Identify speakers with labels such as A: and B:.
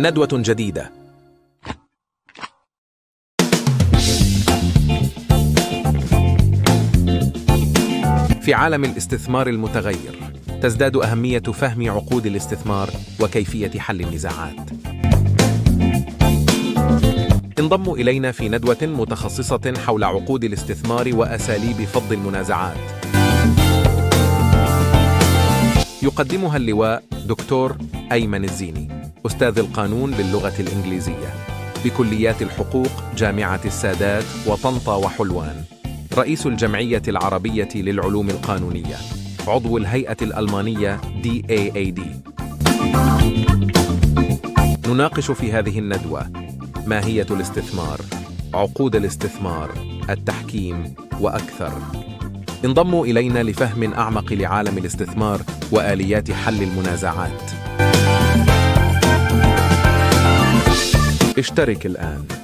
A: ندوة جديدة في عالم الاستثمار المتغير تزداد أهمية فهم عقود الاستثمار وكيفية حل النزاعات. انضموا إلينا في ندوة متخصصة حول عقود الاستثمار وأساليب فض المنازعات. يقدمها اللواء دكتور أيمن الزيني، أستاذ القانون باللغة الإنجليزية، بكليات الحقوق جامعة السادات وطنطا وحلوان. رئيس الجمعية العربية للعلوم القانونية عضو الهيئة الألمانية DAAD نناقش في هذه الندوة ماهية الاستثمار عقود الاستثمار التحكيم وأكثر. انضموا إلينا لفهم أعمق لعالم الاستثمار وآليات حل المنازعات. اشترك الآن.